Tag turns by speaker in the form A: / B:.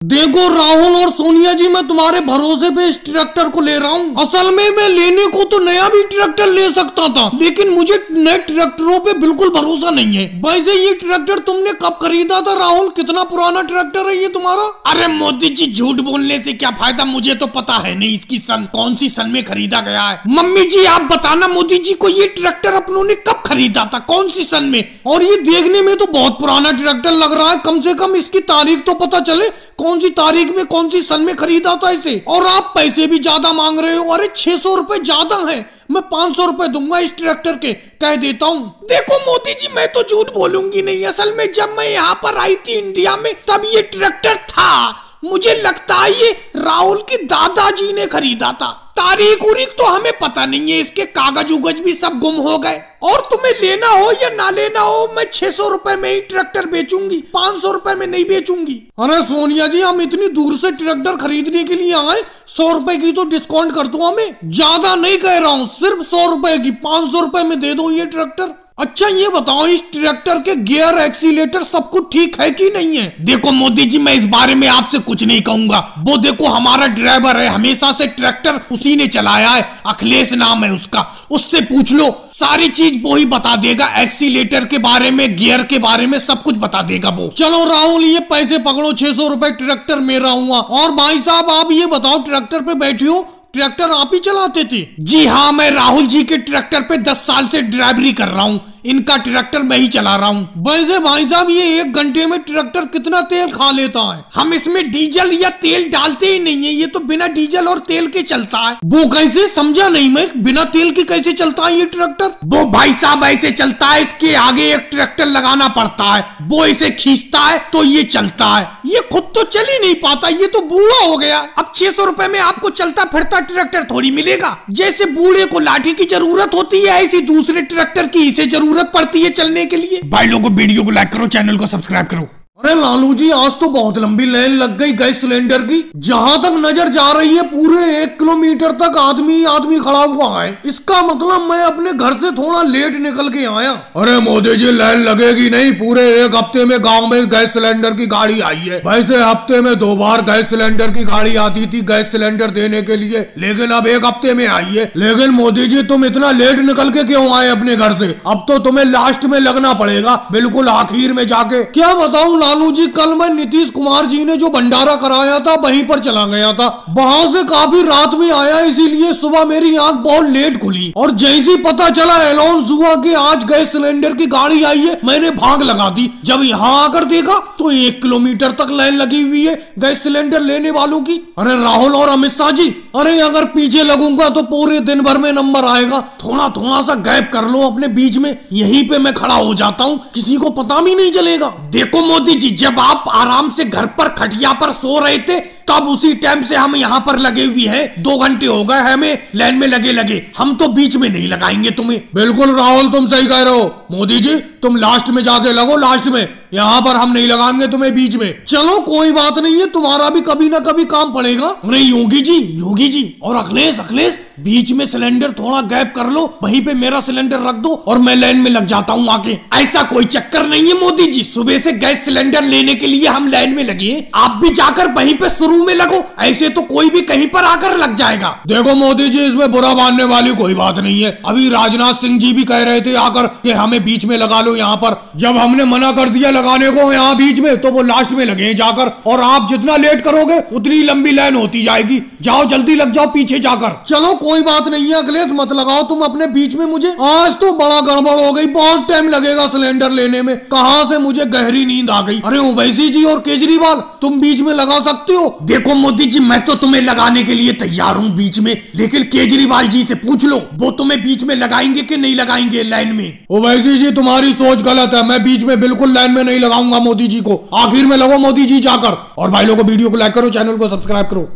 A: देखो राहुल और सोनिया जी, मैं तुम्हारे भरोसे पे इस ट्रैक्टर को ले रहा हूँ। असल में मैं लेने को तो नया भी ट्रैक्टर ले सकता था, लेकिन मुझे नए ट्रैक्टरों पे बिल्कुल भरोसा नहीं है। वैसे ये ट्रैक्टर तुमने कब खरीदा था राहुल? कितना पुराना ट्रैक्टर है ये तुम्हारा?
B: अरे मोदी जी, झूठ बोलने से क्या फ़ायदा? मुझे तो पता है नहीं इसकी सन, कौन सी सन में खरीदा गया है। मम्मी जी, आप बताना मोदी जी को ये ट्रैक्टर अपनों ने कब खरीदा था? कौन सी सन में?
A: और ये देखने में तो बहुत पुराना ट्रैक्टर लग रहा है। कम से कम इसकी तारीख तो पता चले। कौन सी तारीख में, कौन सी सन में खरीदा था इसे? और आप पैसे भी ज़्यादा मांग रहे हो। अरे, छह सौ रूपए ज़्यादा है। मैं पाँच सौ रूपए दूँगा इस ट्रैक्टर के, कह देता हूँ।
B: देखो मोदी जी, मैं तो झूठ बोलूँगी नहीं। असल में जब मैं यहाँ पर आई थी इंडिया में, तब ये ट्रैक्टर था। मुझे लगता है ये राहुल के दादाजी ने खरीदा था। तारीख उरीख तो हमें पता नहीं है, इसके कागज़ उगज भी सब गुम हो गए। और तुम्हें लेना हो या ना लेना हो, मैं छह सौ रूपए में ही ट्रैक्टर बेचूँगी, पाँच सौ रूपए में नहीं बेचूँगी।
A: अरे सोनिया जी, हम इतनी दूर से ट्रैक्टर खरीदने के लिए आए, सौ रूपए की तो डिस्काउंट कर दो हमें। ज़्यादा नहीं कह रहा हूँ, सिर्फ़ सौ रूपए की, पाँच सौ रूपए में दे दो ये ट्रैक्टर। अच्छा ये बताओ, इस ट्रैक्टर के गियर एक्सीटर सब कुछ ठीक है कि नहीं है?
B: देखो मोदी जी, मैं इस बारे में आपसे कुछ नहीं कहूँगा। वो देखो, हमारा ड्राइवर है, हमेशा से ट्रैक्टर उसी ने चलाया है। अखिलेश नाम है उसका। उससे पूछ लो, सारी चीज़ वो ही बता देगा। एक्सीटर के बारे में, गियर के बारे में सब कुछ बता देगा वो।
A: चलो राहुल, ये पैसे पकड़ो, छह सौ रूपए ट्रैक्टर मेरा हुआ। और भाई साहब, आप ये बताओ, ट्रैक्टर पे बैठे हो, ट्रैक्टर आप ही चलाते थे?
B: जी हाँ मैं राहुल जी के ट्रैक्टर पे दस साल से ड्राइवरी कर रहा हूँ। इनका ट्रैक्टर मैं ही चला रहा हूँ।
A: वैसे भाई साहब, ये एक घंटे में ट्रैक्टर कितना तेल खा लेता है?
B: हम इसमें डीजल या तेल डालते ही नहीं है, ये तो बिना डीजल और तेल के चलता है।
A: वो कैसे? समझा नहीं मैं, बिना तेल के कैसे चलता है ये ट्रैक्टर?
B: वो भाई साहब, ऐसे चलता है, इसके आगे एक ट्रैक्टर लगाना पड़ता है। वो इसे खींचता है तो ये चलता है। ये खुद तो चल ही नहीं पाता, ये तो बूढ़ा हो गया अब छह सौ रूपए में आपको चलता फिरता ट्रैक्टर थोड़ी मिलेगा। जैसे बूढ़े को लाठी की ज़रूरत होती है, ऐसी दूसरे ट्रैक्टर की इसे ज़रूरत ज़रूरत पड़ती है चलने के लिए। भाई लोगों वीडियो को लाइक करो, चैनल को सब्सक्राइब करो।
A: अरे लालू जी, आज तो बहुत लंबी लाइन लग गई गैस सिलेंडर की। जहाँ तक नज़र जा रही है, पूरे एक किलोमीटर तक आदमी आदमी खड़ा हुआ है। इसका मतलब मैं अपने घर से थोड़ा लेट निकल के आया। अरे मोदी जी, लाइन लगेगी नहीं। पूरे एक हफ़्ते में गाँव में गैस सिलेंडर की गाड़ी आई है। वैसे हफ़्ते में दो बार गैस सिलेंडर की गाड़ी आती थी गैस सिलेंडर देने के लिए। लेकिन अब एक हफ़्ते में आई है। लेकिन मोदी जी, तुम इतना लेट निकल के क्यों आए अपने घर से? अब तो तुम्हें लास्ट में लगना पड़ेगा, बिल्कुल आखिर में जाके। क्या बताऊँ लालू जी, कल मैं नीतीश कुमार जी ने जो भंडारा कराया था, वहीं पर चला गया था। वहाँ से काफ़ी रात में आया, इसीलिए सुबह मेरी आँख बहुत लेट खुली। और जैसी पता चला अलाउंस हुआ कि आज गैस सिलेंडर की गाड़ी आई है, मैंने भाग लगा दी। जब यहाँ आकर देखा तो एक किलोमीटर तक लाइन लगी हुई है गैस सिलेंडर लेने वालों की। अरे राहुल और अमित शाह जी अरे अगर पीछे लगूँगा तो पूरे दिन भर में नंबर आएगा। थोड़ा थोड़ा सा गैप कर लो अपने बीच में। यहीं पे मैं खड़ा हो जाता हूँ। किसी को पता भी नहीं चलेगा।
B: देखो मोदी जी, जब आप आराम से घर पर खटिया पर सो रहे थे तब उसी टाइम से हम यहाँ पर लगे हुए हैं। दो घंटे हो गए हमें लाइन में लगे लगे। हम तो बीच में नहीं लगाएँगे तुम्हें।
A: बिल्कुल राहुल तुम सही कह रहे हो। मोदी जी तुम लास्ट में जाके लगो लास्ट में। यहाँ पर हम नहीं लगाएँगे तुम्हें बीच में। चलो कोई बात नहीं है तुम्हारा भी कभी ना कभी काम पड़ेगा।
B: अरे योगी जी योगी जी और अखिलेश अखिलेश। बीच में सिलेंडर थोड़ा गैप कर लो, वहीं पे मेरा सिलेंडर रख दो और मैं लाइन में लग जाता हूँ आके ऐसा कोई चक्कर नहीं है मोदी जी। सुबह से गैस सिलेंडर लेने के लिए हम लाइन में लगे आप भी जाकर वहीं पे शुरू में लगो। ऐसे तो कोई भी कहीं पर आकर लग जाएगा।
A: देखो मोदी जी, इसमें बुरा मानने वाली कोई बात नहीं है। अभी राजनाथ सिंह जी भी कह रहे थे आकर कि हमें बीच में लगा लो यहाँ पर। जब हमने मना कर दिया लगाने को यहाँ बीच में तो वो लास्ट में लगे जाकर। और आप जितना लेट करोगे, उतनी लंबी लाइन होती जाएगी। जाओ, जल्दी लग जाओ पीछे जाकर। चलो कोई बात नहीं है, अखिलेश, मत लगाओ, तुम अपने बीच में मुझे आज तो बड़ा गड़बड़ हो गई, बहुत टाइम लगेगा सिलेंडर लेने में। कहा से मुझे गहरी नींद आ गई? अरे, ओवैसी जी और केजरीवाल, तुम बीच में लगा सकते हो।
B: देखो मोदी जी, मैं तो तुम्हें लगाने के लिए तैयार हूँ बीच में, लेकिन केजरीवाल जी से पूछ लो, वो तुम्हें बीच में लगाएँगे कि नहीं लगाएँगे लाइन में?
A: ओवैसी जी, तुम्हारी सोच गलत है, मैं बीच में बिल्कुल लाइन में नहीं लगाऊँगा मोदी जी को। आखिर में लगो मोदी जी जाकर। और भाई लोगों वीडियो को लाइक करो, चैनल को सब्सक्राइब करो।